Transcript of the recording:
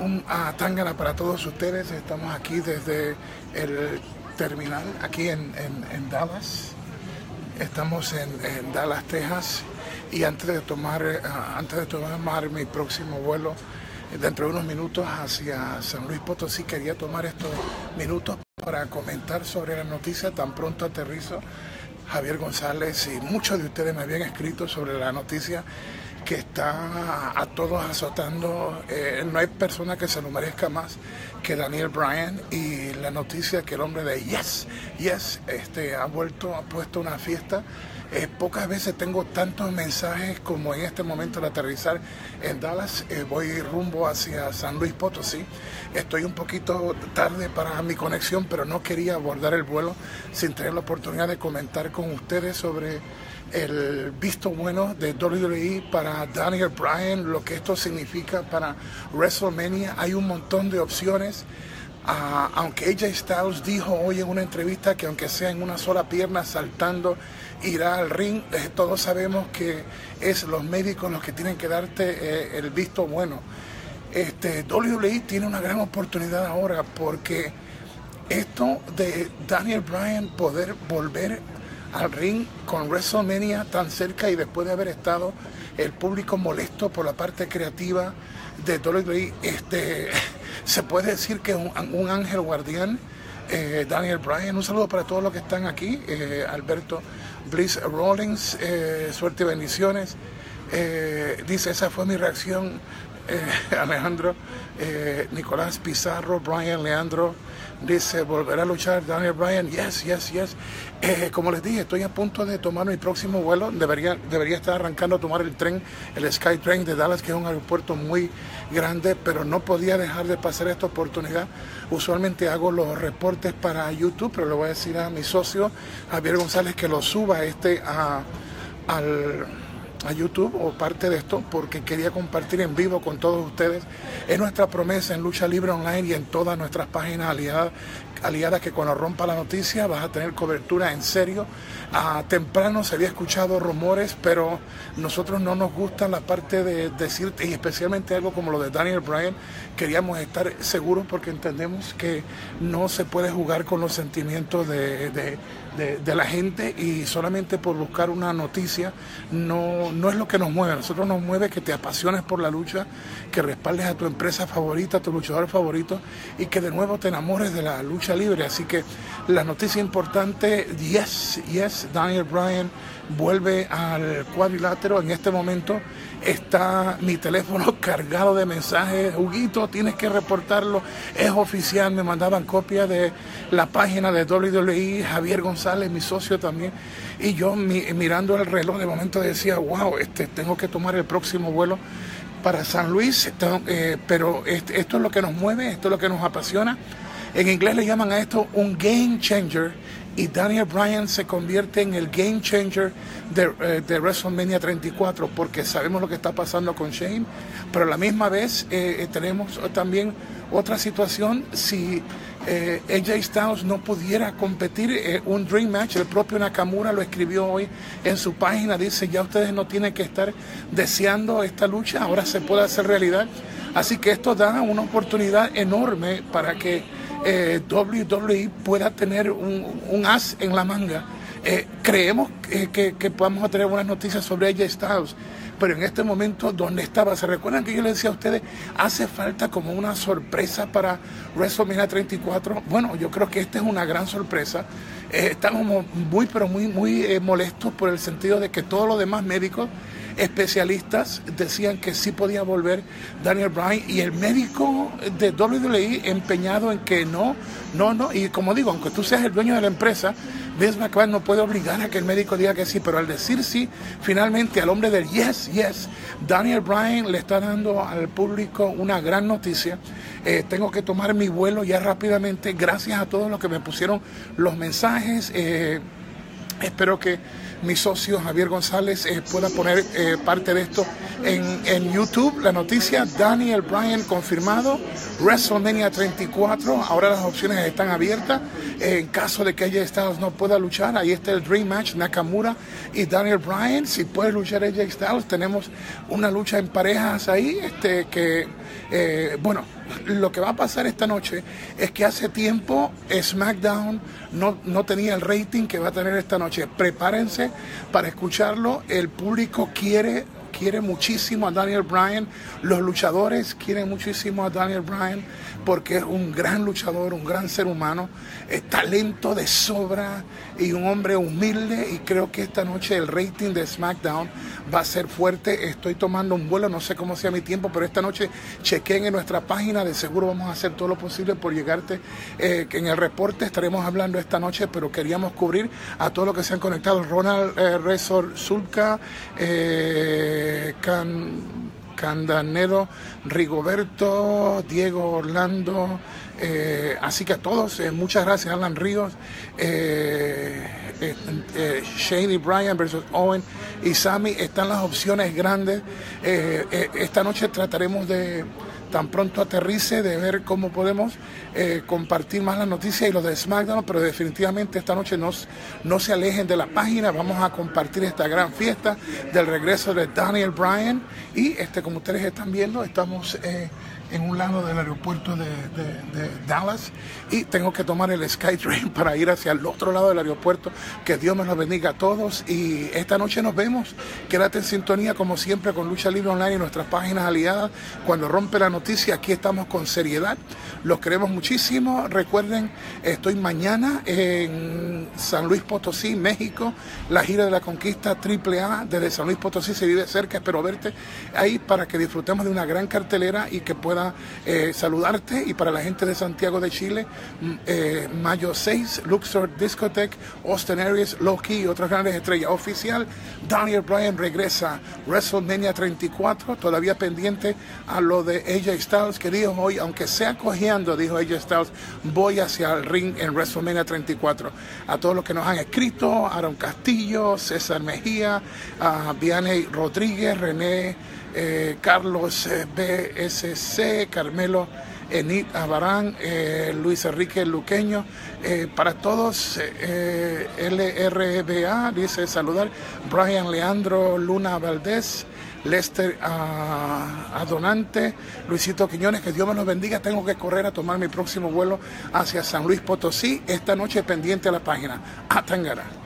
un uh, tangana para todos ustedes. Estamos aquí desde el terminal, aquí en, en, Dallas. Estamos en, Dallas, Texas. Y antes de tomar, uh, antes de tomar mi próximo vuelo, dentro de unos minutos hacia San Luis Potosí, quería tomar estos minutos para comentar sobre la noticia tan pronto aterrizo. Javier González y muchos de ustedes me habían escrito sobre la noticia que está a todos azotando. Eh, no hay persona que se lo merezca más que Daniel Bryan y la noticia que el hombre de Yes, Yes, este, ha vuelto, ha puesto una fiesta. Eh, pocas veces tengo tantos mensajes como en este momento al aterrizar en Dallas. Eh, voy rumbo hacia San Luis Potosí. Estoy un poquito tarde para mi conexión, pero no quería abordar el vuelo sin tener la oportunidad de comentar con ustedes sobre el visto bueno de WWE para Daniel Bryan, lo que esto significa para WrestleMania. Hay un montón de opciones. Uh, aunque AJ Styles dijo hoy en una entrevista que aunque sea en una sola pierna saltando irá al ring, eh, todos sabemos que es los médicos los que tienen que darte eh, el visto bueno. Este, WWE tiene una gran oportunidad ahora porque esto de Daniel Bryan poder volver al ring con WrestleMania tan cerca y después de haber estado el público molesto por la parte creativa de WWE, este, se puede decir que es un, un ángel guardián. Eh, Daniel Bryan, un saludo para todos los que están aquí, eh, Alberto Bliss Rawlings, eh, suerte y bendiciones. Dice, esa fue mi reacción, Alejandro, Nicolás Pizarro, Brian Leandro, dice, volverá a luchar Daniel Bryan, yes, yes, yes. Eh, como les dije, estoy a punto de tomar mi próximo vuelo, debería, debería estar arrancando a tomar el tren, el Skytrain de Dallas, que es un aeropuerto muy grande, pero no podía dejar de pasar esta oportunidad. Usualmente hago los reportes para YouTube, pero le voy a decir a mi socio, Javier González, que lo suba este a, al a YouTube o parte de esto porque quería compartir en vivo con todos ustedes. Es nuestra promesa en Lucha Libre Online y en todas nuestras páginas aliadas, aliadas que cuando rompa la noticia vas a tener cobertura en serio. A temprano se había escuchado rumores, pero nosotros no nos gusta la parte de decirte, y especialmente algo como lo de Daniel Bryan, queríamos estar seguros porque entendemos que no se puede jugar con los sentimientos de, de, la gente y solamente por buscar una noticia no, no es lo que nos mueve. A nosotros nos mueve que te apasiones por la lucha, que respaldes a tu empresa favorita, a tu luchador favorito y que de nuevo te enamores de la lucha libre. Así que la noticia importante, yes, yes, Daniel Bryan vuelve al cuadrilátero en este momento está mi teléfono cargado de mensajes. Huguito, tienes que reportarlo. Es oficial. Me mandaban copia de la página de WWE. Javier González, mi socio también. Y yo mi, mirando el reloj de momento decía, wow, este, tengo que tomar el próximo vuelo para San Luis. Eh, pero este, esto es lo que nos mueve, esto es lo que nos apasiona. En inglés le llaman a esto un game changer y Daniel Bryan se convierte en el game changer de, eh, de, WrestleMania 34 porque sabemos lo que está pasando con Shane, pero a la misma vez eh, tenemos también otra situación si eh, AJ Styles no pudiera competir eh, un Dream Match, el propio Nakamura lo escribió hoy en su página, dice ya ustedes no tienen que estar deseando esta lucha, ahora se puede hacer realidad, así que esto da una oportunidad enorme para que eh, WWE pueda tener un, as en la manga. Eh, creemos que, que, podamos tener buenas noticias sobre AJ Styles, pero en este momento, ¿dónde estaba? ¿Se recuerdan que yo les decía a ustedes, hace falta como una sorpresa para WrestleMania 34? Bueno, yo creo que esta es una gran sorpresa. Eh, estamos muy, pero muy, muy molestos por el sentido de que todos los demás médicos especialistas decían que sí podía volver Daniel Bryan y el médico de WWE empeñado en que no, no, no. Y como digo, aunque tú seas el dueño de la empresa, Vince McMahon no puede obligar a que el médico diga que sí, pero al decir sí, finalmente al hombre del yes, yes, Daniel Bryan le está dando al público una gran noticia. Eh, tengo que tomar mi vuelo ya rápidamente, gracias a todos los que me pusieron los mensajes. Eh, espero que mi socio Javier González eh, pueda poner eh, parte de esto en, en, YouTube. La noticia, Daniel Bryan confirmado, WrestleMania 34, ahora las opciones están abiertas. En caso de que AJ Styles no pueda luchar, ahí está el Dream Match, Nakamura y Daniel Bryan. Si puede luchar AJ Styles, tenemos una lucha en parejas ahí este, que Eh, bueno, lo que va a pasar esta noche es que hace tiempo SmackDown no, no tenía el rating que va a tener esta noche. Prepárense para escucharlo. El público quiere quiere muchísimo a Daniel Bryan, los luchadores quieren muchísimo a Daniel Bryan porque es un gran luchador, un gran ser humano, talento de sobra y un hombre humilde y creo que esta noche el rating de SmackDown va a ser fuerte. Estoy tomando un vuelo, no sé cómo sea mi tiempo, pero esta noche chequen en nuestra página, de seguro vamos a hacer todo lo posible por llegarte. Eh, en el reporte estaremos hablando esta noche, pero queríamos cubrir a todos los que se han conectado. Ronald eh, Resor Zulka, eh, é, can Candanero, Rigoberto, Diego Orlando, eh, así que a todos, eh, muchas gracias Alan Ríos, eh, Shane y Bryan versus Owen y Sammy, están las opciones grandes. esta noche trataremos de tan pronto aterrice, de ver cómo podemos compartir más las noticias y los de SmackDown, pero definitivamente esta noche no, no se alejen de la página, vamos a compartir esta gran fiesta del regreso de Daniel Bryan y este como ustedes están viendo, estamos... Eh, en un lado del aeropuerto de, Dallas y tengo que tomar el SkyTrain para ir hacia el otro lado del aeropuerto. Que Dios me los bendiga a todos y esta noche nos vemos. Quédate en sintonía como siempre con Lucha Libre Online y nuestras páginas aliadas. Cuando rompe la noticia, aquí estamos con seriedad. Los queremos muchísimo. Recuerden, estoy mañana en San Luis Potosí, México, la gira de la conquista AAA desde San Luis Potosí se vive cerca. Espero verte ahí para que disfrutemos de una gran cartelera y que pueda eh, saludarte y para la gente de Santiago de Chile, mm, eh, mayo 6, Luxor Discotech, Austin Aries, Loki y otras grandes estrellas. Oficial, Daniel Bryan regresa, WrestleMania 34, todavía pendiente a lo de AJ Styles, que dijo hoy, aunque sea cojeando, dijo AJ Styles, voy hacia el ring en WrestleMania 34. A todos los que nos han escrito, Aaron Castillo, César Mejía, a Vianney Rodríguez, René eh, Carlos eh, BSC, Carmelo Enid Abarán, eh, Luis Enrique Luqueño, para todos, LRBA, dice saludar, Brian Leandro Luna Valdés, Lester uh, Adonante, Luisito Quiñones, que Dios me los bendiga. Tengo que correr a tomar mi próximo vuelo hacia San Luis Potosí. Esta noche pendiente a la página. Atangara.